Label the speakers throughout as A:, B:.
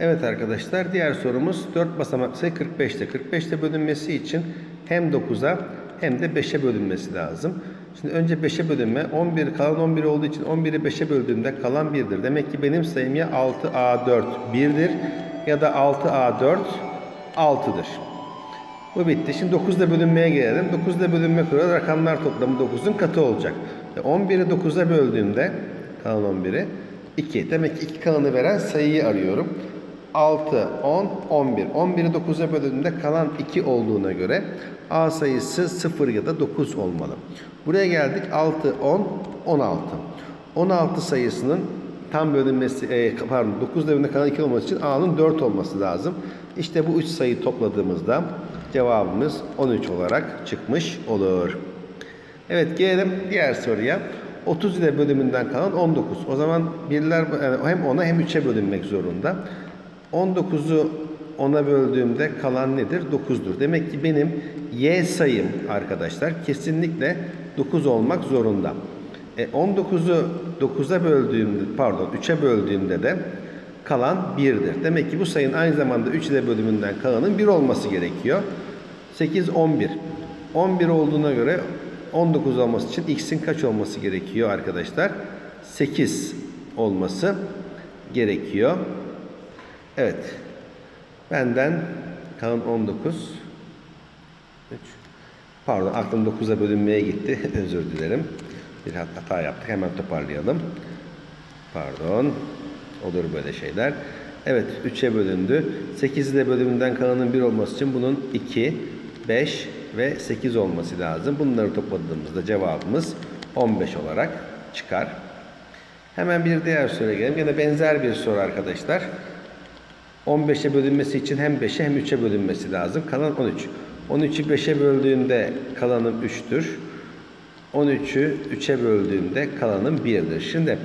A: Evet arkadaşlar diğer sorumuz 4 basamaklı sayı 45'te. 45'te bölünmesi için hem 9'a hem de 5'e bölünmesi lazım. Şimdi önce 5'e bölünme 11 kalan 11 olduğu için 11'i 5'e böldüğümde kalan 1'dir. Demek ki benim sayım ya 6A4 1'dir ya da 6A4 6'dır. Bu bitti. Şimdi 9'da bölünmeye gelelim. 9'da bölünme kuralı rakamlar toplamı 9'un katı olacak. E, 11'i 9'a böldüğümde kalan 11'i 2. Demek ki 2 kalanı veren sayıyı arıyorum. 6, 10, 11. 11'i 9'a böldüğümde kalan 2 olduğuna göre A sayısı 0 ya da 9 olmalı. Buraya geldik. 6, 10, 16. 16 sayısının tam bölünmesi, e, pardon 9 bölümünde kalan 2 olması için A'nın 4 olması lazım. İşte bu 3 sayıyı topladığımızda cevabımız 13 olarak çıkmış olur. Evet gelelim diğer soruya. 30 ile bölümünden kalan 19. O zaman birler hem 10'a hem 3'e bölünmek zorunda. 19'u 10'a böldüğümde kalan nedir? 9'dur. Demek ki benim y sayım arkadaşlar kesinlikle 9 olmak zorunda. E 19'u 9'a böldüğümde pardon 3'e böldüğümde de kalan 1'dir. Demek ki bu sayının aynı zamanda 3 ile bölümünden kalanın 1 olması gerekiyor. 8 11. 11 olduğuna göre 19 olması için x'in kaç olması gerekiyor arkadaşlar? 8 olması gerekiyor. Evet. Benden kalan 19. 3. Pardon aklım 9'a bölünmeye gitti. Özür dilerim. Bir hata yaptık. Hemen toparlayalım. Pardon. Olur böyle şeyler. Evet 3'e bölündü. 8 ile bölümünden kalanın 1 olması için bunun 2, 5 ve 8 olması lazım. Bunları topladığımızda cevabımız 15 olarak çıkar. Hemen bir diğer soruya gelelim. Yine benzer bir soru arkadaşlar. 15'e bölünmesi için hem 5'e hem 3'e bölünmesi lazım. Kalan 13. 13'ü 5'e böldüğünde kalanım 3'tür. 13'ü 3'e böldüğümde kalanım 1'dir. Şimdi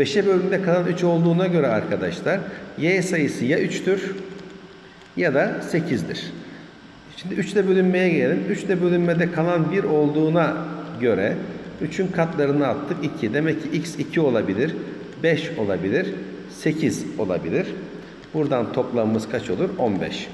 A: 5'e böldüğümde kalan 3 olduğuna göre arkadaşlar y sayısı ya 3'tür ya da 8'dir. Şimdi 3 ile bölünmeye gelelim. 3 ile bölünmede kalan 1 olduğuna göre 3'ün katlarını attık 2. Demek ki x 2 olabilir, 5 olabilir, 8 olabilir. Buradan toplamımız kaç olur? 15.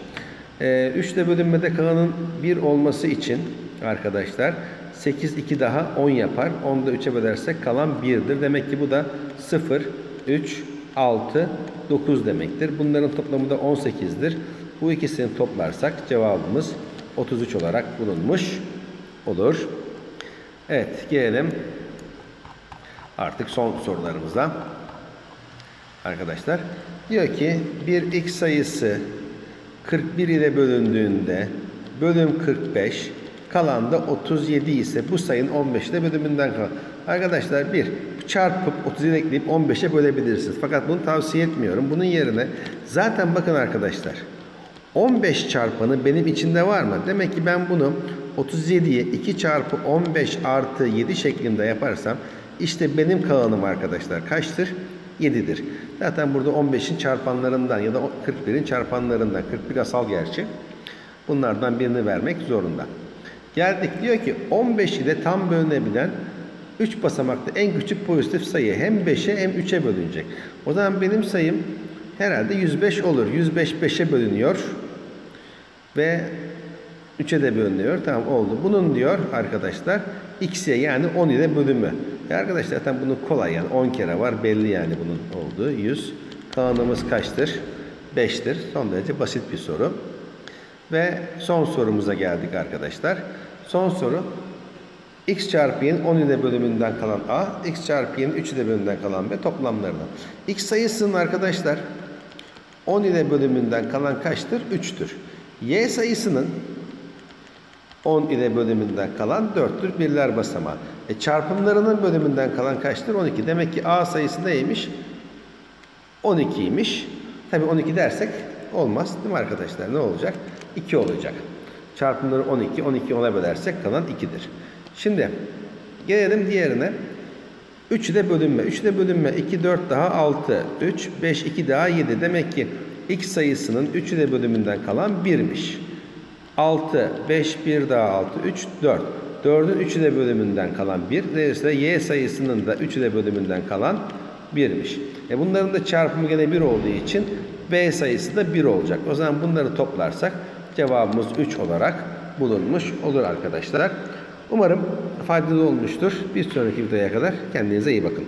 A: Ee, 3 ile bölünmede kalanın 1 olması için arkadaşlar 8 2 daha 10 yapar. 10'da 3'e bölersek kalan 1'dir. Demek ki bu da 0, 3, 6, 9 demektir. Bunların toplamı da 18'dir. Bu ikisini toplarsak cevabımız 33 olarak bulunmuş olur. Evet gelelim artık son sorularımıza. Arkadaşlar diyor ki bir x sayısı 41 ile bölündüğünde bölüm 45 kalan da 37 ise bu sayının 15 ile bölümünden kalan. Arkadaşlar bir çarpıp 37 ekleyip 15'e bölebilirsiniz. Fakat bunu tavsiye etmiyorum. Bunun yerine zaten bakın arkadaşlar 15 çarpanı benim içinde var mı? Demek ki ben bunu 37'ye 2 çarpı 15 artı 7 şeklinde yaparsam işte benim kalanım arkadaşlar kaçtır? 7'dir. Zaten burada 15'in çarpanlarından ya da 41'in çarpanlarından 41 asal gerçi bunlardan birini vermek zorunda. Geldik diyor ki 15 ile tam bölünebilen 3 basamaklı en küçük pozitif sayı hem 5'e hem 3'e bölünecek. O zaman benim sayım herhalde 105 olur. 105 5'e bölünüyor ve 3'e de bölünüyor. Tamam oldu. Bunun diyor arkadaşlar x'ye yani 10 ile bölümü. E arkadaşlar zaten bunun kolay yani 10 kere var belli yani bunun olduğu 100. Kalanımız kaçtır? 5'tir. Son derece basit bir soru. Ve son sorumuza geldik arkadaşlar. Son soru x çarpı y'nin 10 ile bölümünden kalan a, x çarpı y'nin 3 ile bölümünden kalan b toplamlarından. x sayısının arkadaşlar 10 ile bölümünden kalan kaçtır? 3'tür. y sayısının 10 ile bölümünden kalan 4'tür. Birler basamağı. E çarpımlarının bölümünden kalan kaçtır? 12. Demek ki a sayısı neymiş? 12'ymiş. Tabii 12 dersek olmaz değil mi arkadaşlar? Ne olacak? 2 olacak. Çarpımları 12. 12 ona bölersek kalan 2'dir. Şimdi gelelim diğerine. 3 ile bölünme. 3 ile bölünme 2, 4 daha 6. 3, 5, 2 daha 7. Demek ki x sayısının 3 ile bölümünden kalan 1'miş. 6, 5, 1 daha 6, 3, 4. 4'ün 3 ile bölümünden kalan 1. Dolayısıyla y sayısının da 3 ile bölümünden kalan 1'miş. E bunların da çarpımı gene 1 olduğu için B sayısı da 1 olacak. O zaman bunları toplarsak cevabımız 3 olarak bulunmuş olur arkadaşlar. Umarım faydalı olmuştur. Bir sonraki videoya kadar kendinize iyi bakın.